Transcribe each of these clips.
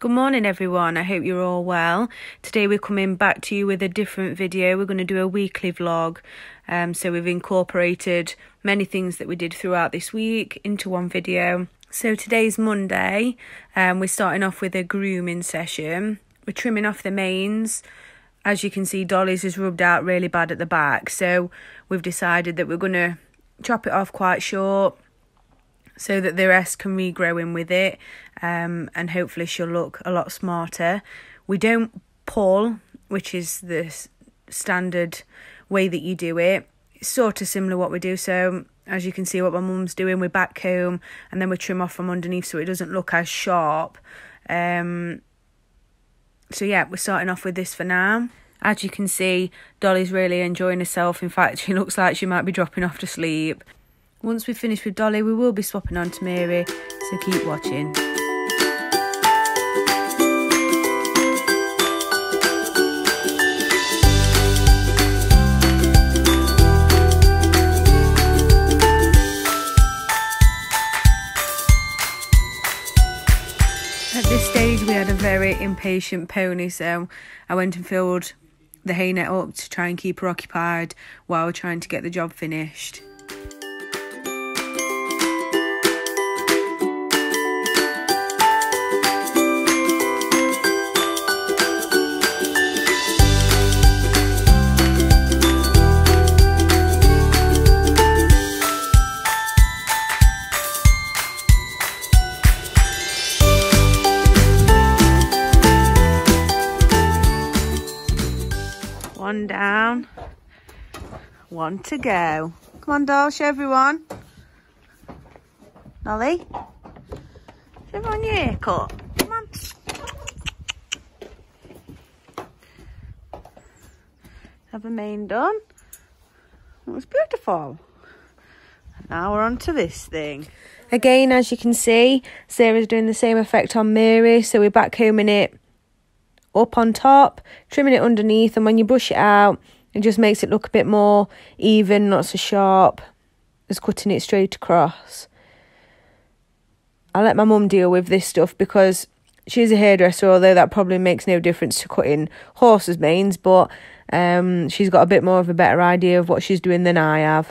Good morning, everyone. I hope you're all well. Today, we're coming back to you with a different video. We're going to do a weekly vlog. Um, so, we've incorporated many things that we did throughout this week into one video. So, today's Monday. Um, we're starting off with a grooming session. We're trimming off the manes. As you can see, Dolly's is rubbed out really bad at the back. So, we've decided that we're going to chop it off quite short so that the rest can regrow in with it um, and hopefully she'll look a lot smarter. We don't pull, which is the standard way that you do it. It's sort of similar what we do. So as you can see what my mum's doing, we back comb and then we trim off from underneath so it doesn't look as sharp. Um, so yeah, we're starting off with this for now. As you can see, Dolly's really enjoying herself. In fact, she looks like she might be dropping off to sleep. Once we finish with Dolly, we will be swapping on to Mary, so keep watching. At this stage, we had a very impatient pony, so I went and filled the hay net up to try and keep her occupied while trying to get the job finished. One down. One to go. Come on, doll, show everyone. Dolly. Show everyone your haircut. Come on. Have a mane done. It was beautiful. Now we're on to this thing. Again, as you can see, Sarah's doing the same effect on Mary. So we're back combing it up on top, trimming it underneath, and when you brush it out, it just makes it look a bit more even, not so sharp as cutting it straight across. I let my mum deal with this stuff because she's a hairdresser, although that probably makes no difference to cutting horses' manes, but um, she's got a bit more of a better idea of what she's doing than I have.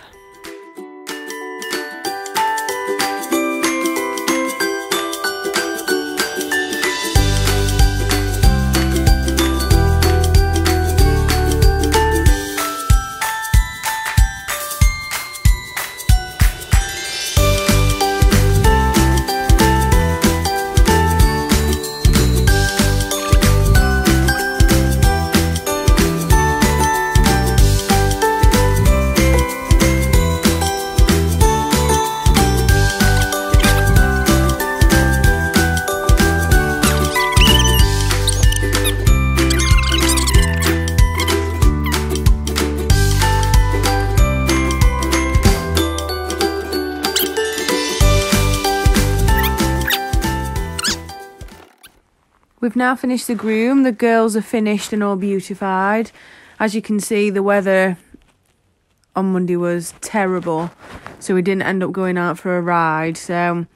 We've now finished the groom. The girls are finished and all beautified. As you can see, the weather on Monday was terrible, so we didn't end up going out for a ride. So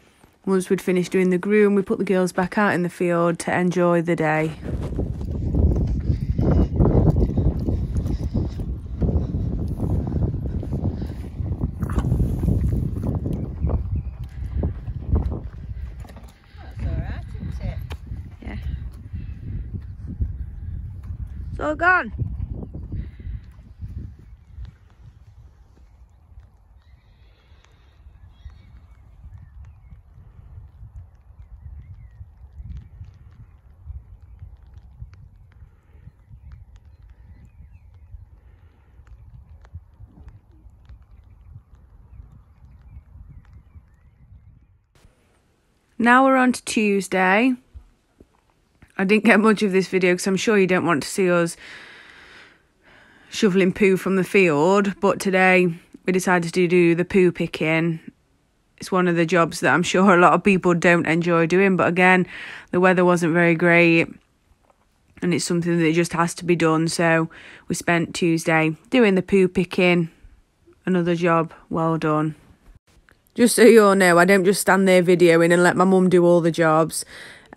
once we'd finished doing the groom, we put the girls back out in the field to enjoy the day. All gone. Now we're on to Tuesday. I didn't get much of this video because I'm sure you don't want to see us shoveling poo from the field. But today we decided to do the poo picking. It's one of the jobs that I'm sure a lot of people don't enjoy doing. But again, the weather wasn't very great. And it's something that just has to be done. So we spent Tuesday doing the poo picking. Another job well done. Just so you all know, I don't just stand there videoing and let my mum do all the jobs.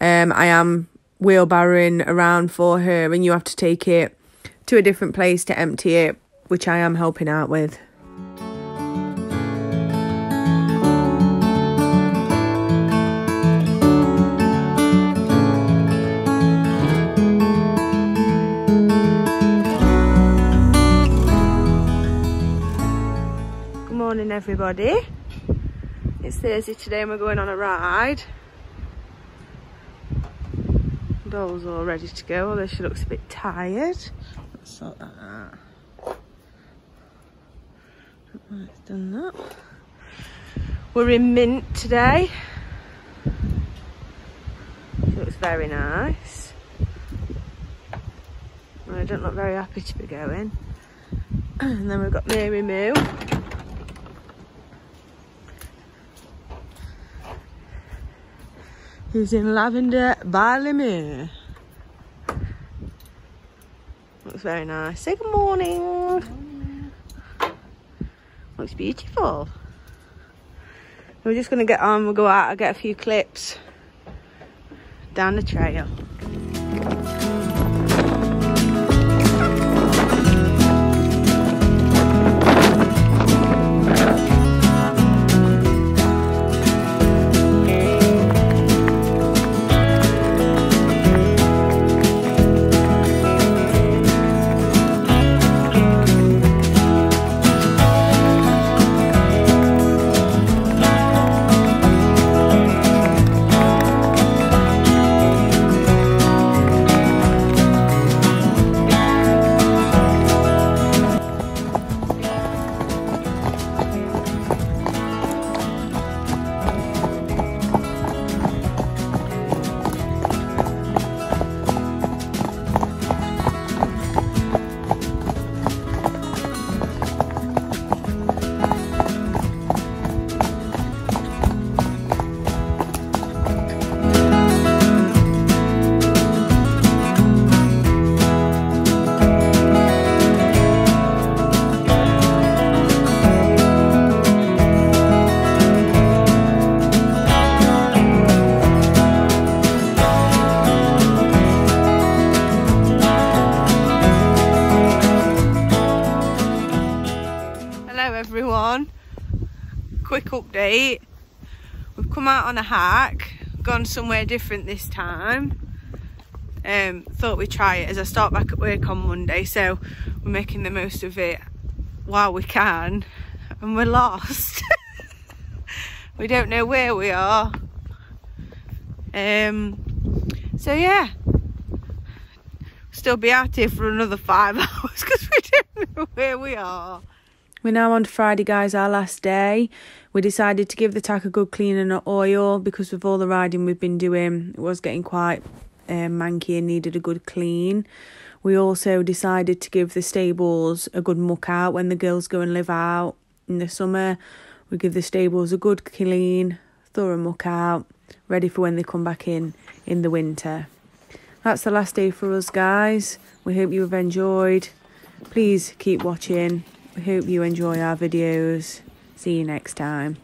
Um, I am wheelbarrowing around for her and you have to take it to a different place to empty it, which I am helping out with. Good morning everybody. It's Thursday today and we're going on a ride. Doll's all ready to go, although she looks a bit tired. Let's sort that out. Done that. We're in Mint today. She looks very nice. Well, I don't look very happy to be going. And then we've got Mary Moo. Who's in Lavender Barleymer. Looks very nice. Say good morning. morning. Looks beautiful. We're just to get on, we'll go out and get a few clips down the trail. Quick update. We've come out on a hike, gone somewhere different this time. Um, thought we'd try it as I start back at work on Monday, so we're making the most of it while we can. And we're lost. we don't know where we are. Um, so yeah, still be out here for another five hours because we don't know where we are. We're now on Friday, guys, our last day. We decided to give the tack a good clean and oil because with all the riding we've been doing, it was getting quite um, manky and needed a good clean. We also decided to give the stables a good muck out when the girls go and live out in the summer. We give the stables a good clean, thorough muck out, ready for when they come back in in the winter. That's the last day for us, guys. We hope you have enjoyed. Please keep watching. Hope you enjoy our videos. See you next time.